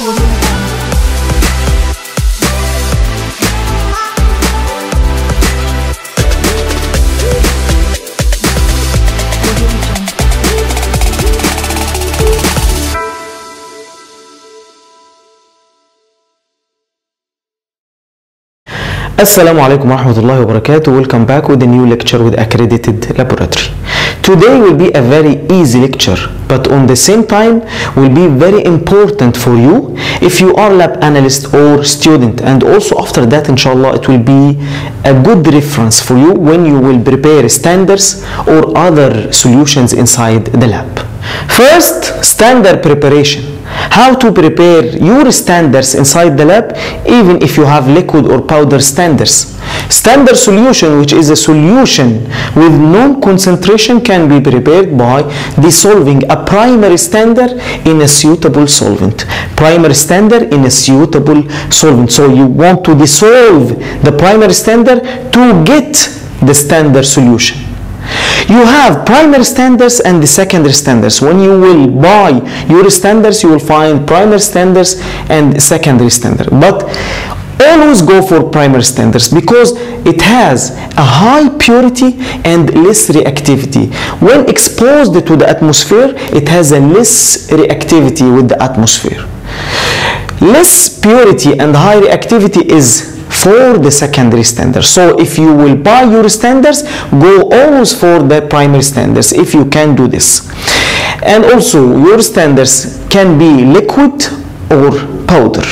Audio Assalamu alaikum wa alaikum warahmatullahi wabarakatuh. Welcome back with a new lecture with accredited laboratory. Today will be a very easy lecture, but on the same time will be very important for you if you are lab analyst or student. And also after that, inshallah, it will be a good reference for you when you will prepare standards or other solutions inside the lab. First, standard preparation how to prepare your standards inside the lab even if you have liquid or powder standards. Standard solution which is a solution with known concentration can be prepared by dissolving a primary standard in a suitable solvent. Primary standard in a suitable solvent. So you want to dissolve the primary standard to get the standard solution you have primary standards and the secondary standards. When you will buy your standards you will find primary standards and secondary standards. but always go for primary standards because it has a high purity and less reactivity. When exposed to the atmosphere it has a less reactivity with the atmosphere. Less purity and high reactivity is for the secondary standards. So if you will buy your standards, go always for the primary standards if you can do this. And also your standards can be liquid or powder.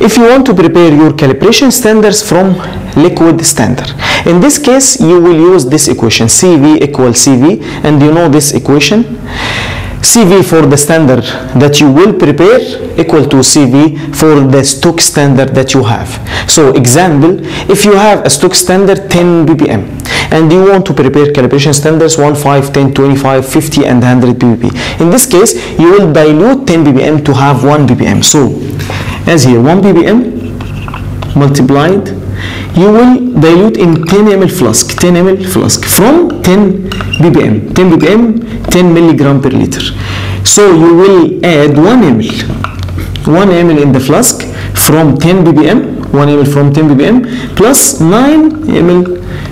If you want to prepare your calibration standards from liquid standard. In this case, you will use this equation, CV equals CV, and you know this equation. CV for the standard that you will prepare equal to CV for the stock standard that you have. So example, if you have a stock standard 10 ppm and you want to prepare calibration standards 1, 5, 10, 25, 50 and 100 ppm. In this case, you will dilute 10 ppm to have 1 ppm. So as here 1 ppm multiplied you will dilute in 10 ml flask 10 ml flask from 10 ppm 10 ppm 10 milligram per liter. So you will add 1 ml 1 ml in the flask from 10 ppm 1 ml from 10 ppm plus 9 ml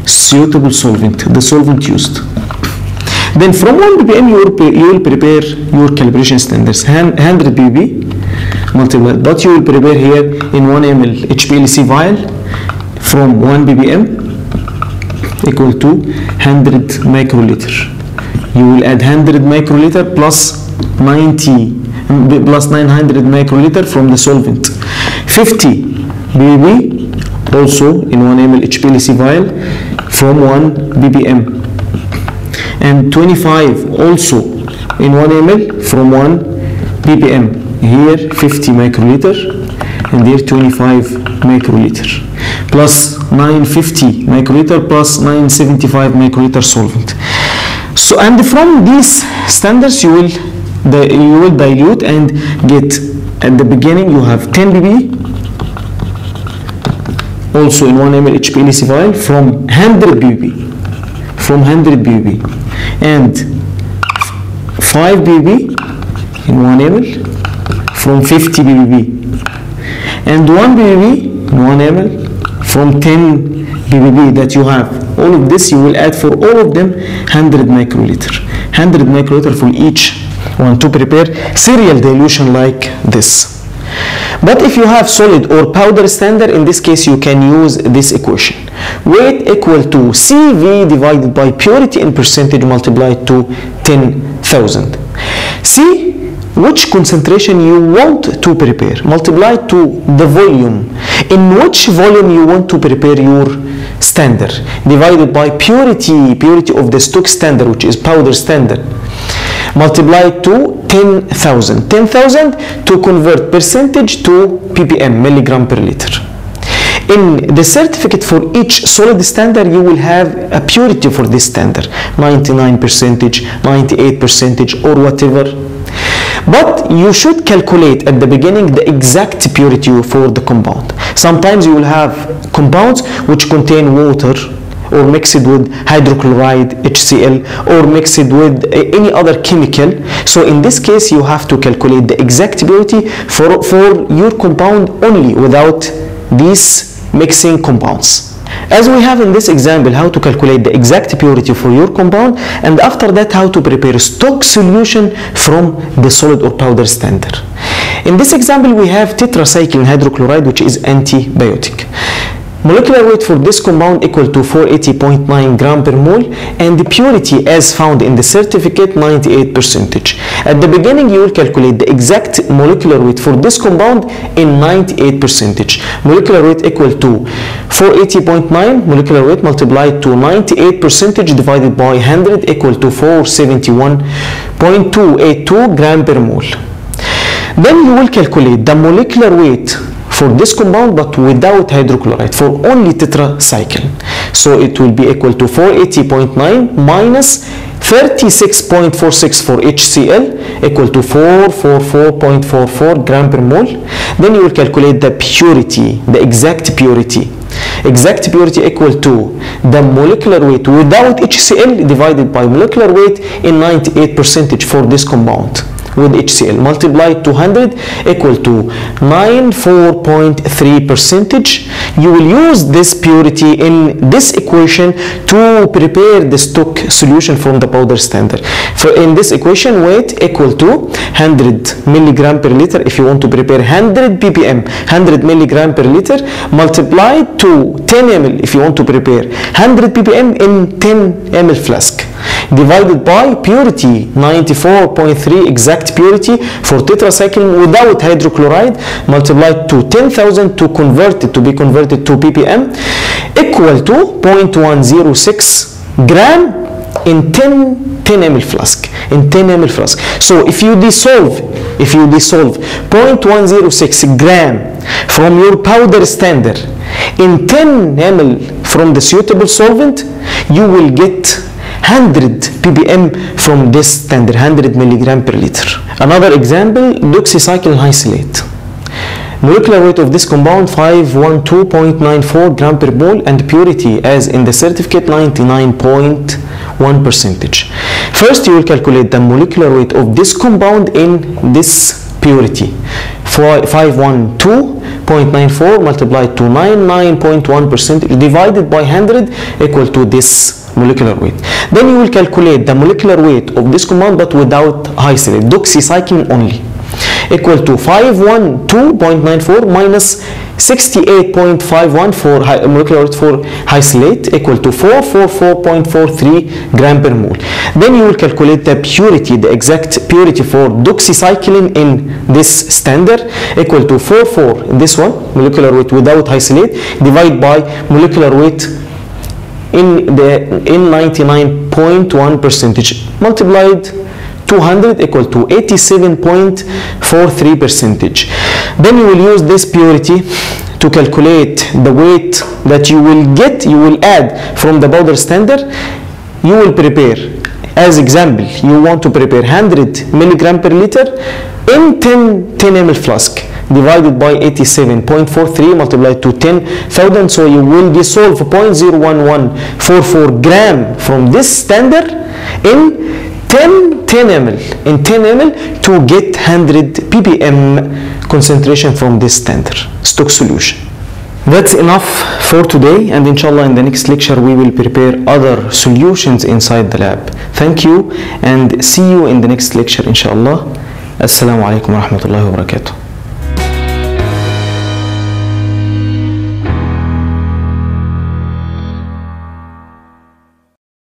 suitable solvent the solvent used. Then from 1 ppm you will, you will prepare your calibration standards 100 ppb multiplied but you will prepare here in 1 ml HPLC vial from 1 ppm equal to 100 microliter. You will add 100 microliter plus 90 plus 900 microliter from the solvent. 50 ppb also in 1 ml HPLC vial from 1 ppm and 25 also in 1 ml from 1 ppm here 50 microliter and here 25 microliter plus 950 microliter plus 975 microliter solvent. So and from these standards you will the, you will dilute and get at the beginning you have 10 ppb also in 1 ml HPLC vial from 100 ppb from 100 ppb and 5 ppb in 1 ml from 50 ppb and 1 ppb in 1 ml from 10 ppb that you have. All of this you will add for all of them 100 microliter. 100 microliter for each one to prepare serial dilution like this. But if you have solid or powder standard in this case you can use this equation. Weight equal to CV divided by purity in percentage multiplied to 10,000 see which concentration you want to prepare? Multiply to the volume. In which volume you want to prepare your standard? Divided by purity purity of the stock standard which is powder standard. Multiply to 10,000 10,000 to convert percentage to ppm milligram per liter. In the certificate for each solid standard you will have a purity for this standard. 99 percentage 98 percentage or whatever but you should calculate at the beginning the exact purity for the compound. Sometimes you will have compounds which contain water or mixed with hydrochloride HCl or mixed with uh, any other chemical. So in this case you have to calculate the exact purity for, for your compound only without these mixing compounds as we have in this example how to calculate the exact purity for your compound and after that how to prepare stock solution from the solid or powder standard. In this example we have tetracycline hydrochloride which is antibiotic molecular weight for this compound equal to 480.9 gram per mole and the purity as found in the certificate 98 percentage. At the beginning you will calculate the exact molecular weight for this compound in 98 percentage. Molecular weight equal to 480.9 molecular weight multiplied to 98 percentage divided by 100 equal to 471.282 gram per mole. Then you will calculate the molecular weight for this compound but without hydrochloride for only tetracycline. So it will be equal to 480.9 minus 36.46 for HCl equal to 444.44 gram per mole. Then you will calculate the purity the exact purity. Exact purity equal to the molecular weight without HCl divided by molecular weight in 98 percentage for this compound with HCl multiplied 200 equal to 94.3 percentage. You will use this purity in this equation to prepare the stock solution from the powder standard. For in this equation weight equal to 100 milligram per liter. If you want to prepare 100 ppm 100 milligram per liter multiplied to 10 ml. If you want to prepare 100 ppm in 10 ml flask divided by purity 94.3 exact purity for tetracycline without hydrochloride multiplied to 10,000 to convert it to be converted to ppm equal to 0.106 gram in 10 10 ml flask in 10 ml flask. So if you dissolve if you dissolve 0.106 gram from your powder standard in 10 ml from the suitable solvent you will get 100 ppm from this standard 100 milligram per liter. Another example doxycycline hyclate molecular weight of this compound 512.94 gram per mole and purity as in the certificate 99.1 percentage. First you will calculate the molecular weight of this compound in this purity. 512.94 multiplied to 99.1 percent divided by 100 equal to this molecular weight. Then you will calculate the molecular weight of this compound but without hyclate doxycycline only. Equal to 512.94 minus 68.51 for molecular weight for hyclate equal to 444.43 gram per mole. Then you will calculate the purity, the exact purity for doxycycline in this standard equal to 44 in this one molecular weight without hyclate divided by molecular weight in the in 99.1 percentage multiplied 200 equal to 87.43 percentage. Then you will use this purity to calculate the weight that you will get you will add from the powder standard. You will prepare as example you want to prepare 100 milligram per liter in 10 10 ml flask divided by 87.43 multiplied to 10,000 so you will be dissolve 0.01144 gram from this standard in 10 10 ml in 10 ml to get 100 ppm concentration from this standard stock solution. That's enough for today and inshallah in the next lecture we will prepare other solutions inside the lab. Thank you and see you in the next lecture inshallah. Rahmatullahi wa barakatuh